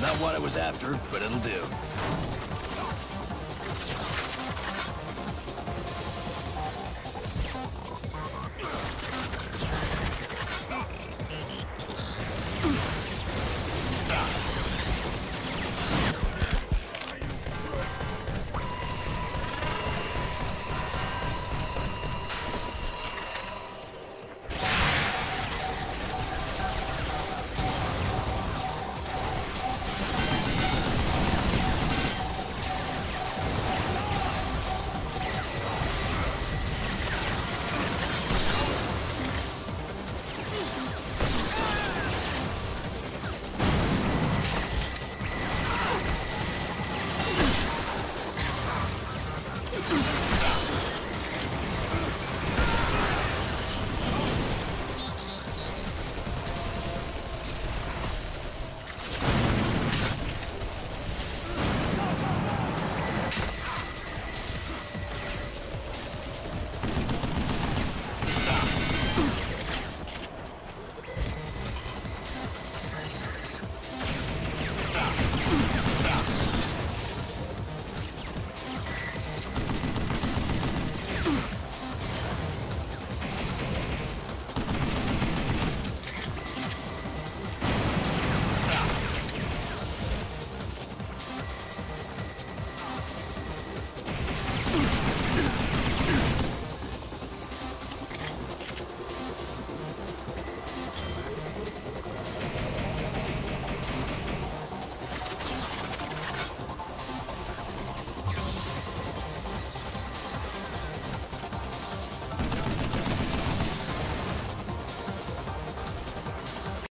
Not what I was after, but it'll do.